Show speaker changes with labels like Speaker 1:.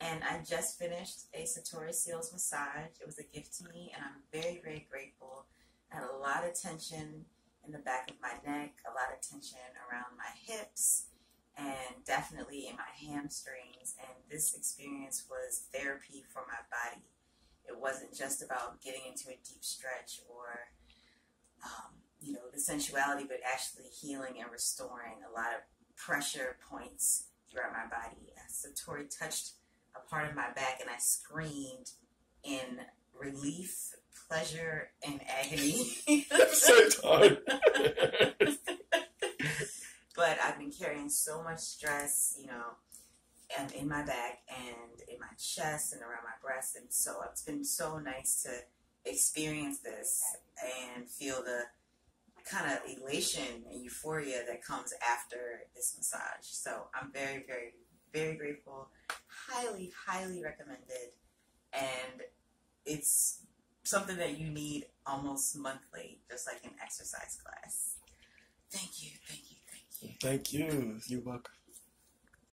Speaker 1: And I just finished a Satori Seals massage. It was a gift to me, and I'm very, very grateful. I had a lot of tension in the back of my neck, a lot of tension around my hips, and definitely in my hamstrings. And this experience was therapy for my body. It wasn't just about getting into a deep stretch or, um, you know, the sensuality, but actually healing and restoring a lot of pressure points throughout my body. Satori touched part of my back and I screamed in relief, pleasure, and agony.
Speaker 2: Same time.
Speaker 1: but I've been carrying so much stress, you know, and in my back and in my chest and around my breast, and so it's been so nice to experience this and feel the kind of elation and euphoria that comes after this massage. So I'm very, very, very grateful. Highly, highly recommended. And it's something that you need almost monthly, just like an exercise class. Thank you, thank you, thank you.
Speaker 2: Thank you. You're welcome.